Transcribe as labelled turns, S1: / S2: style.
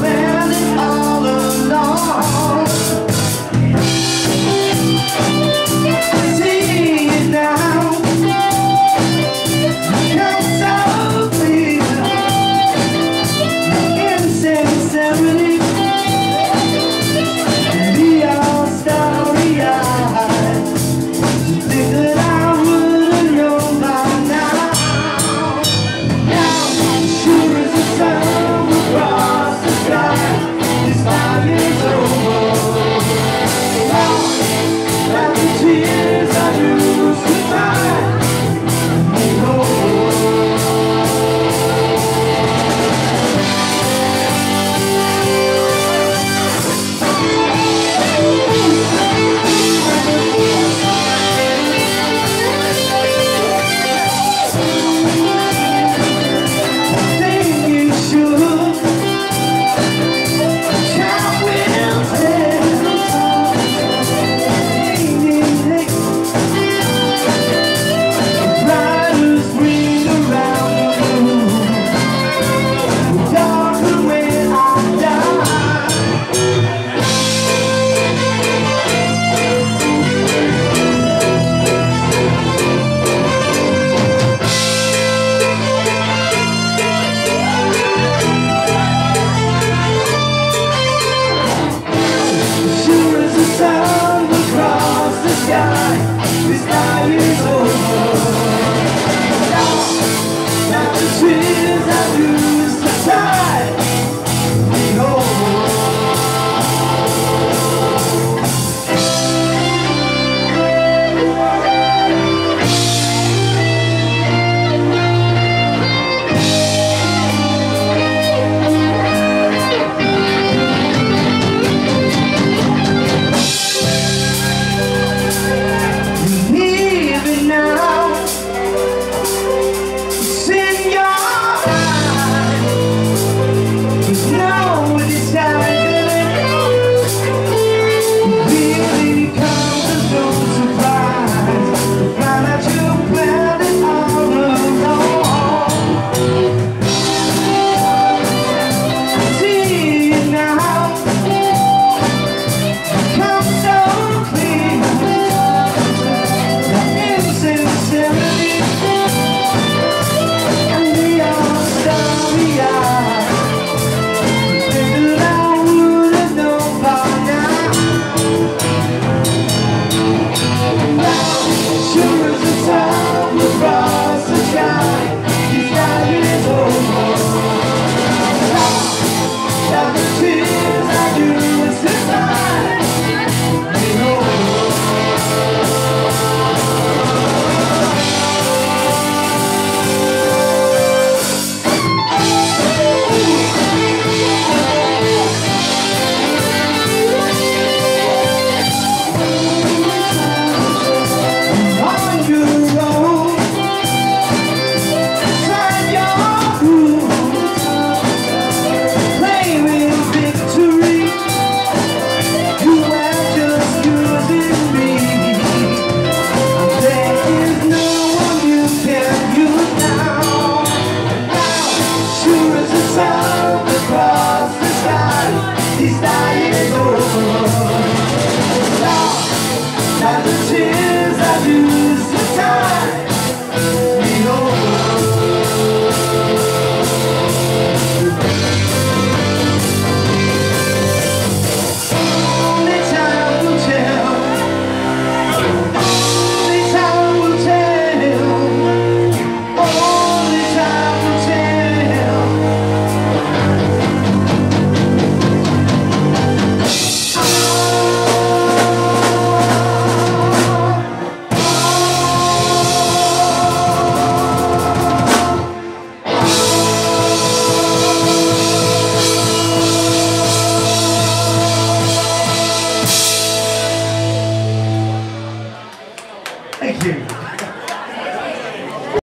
S1: man. to